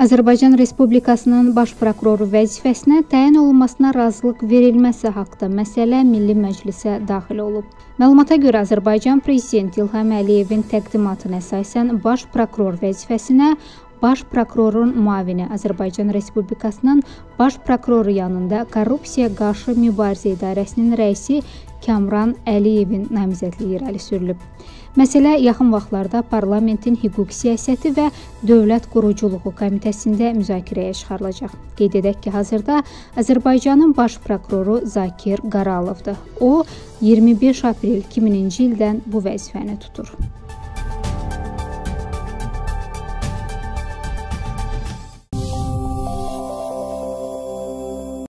Azərbaycan Respublikasının baş prokuroru vəzifəsinə təyin olunmasına razılıq verilməsi haqqında məsələ Milli Məclisə daxil olub. Məlumata görə Azərbaycan prezidenti İlham Əliyevin təqdimatına əsasən baş prokuror vəzifəsinə Baş prokurorun müavini Azərbaycan Respublikasının baş prokuroru yanında Korrupsiya qarşı mübarizə idarəsinin rəisi Kamran Əliyevin namizədliyi irəli sürülüb. Məsələ yaxın vaxtlarda parlamentin hüquq siyasəti və dövlət quruculuğu komitəsində müzakirəyə çıxarılacaq. Qeyd edək ki, hazırda Azərbaycanın baş prokuroru Zakir Qaralovdur. O 25 aprel 2000-ci ildən bu vəzifəni tutur.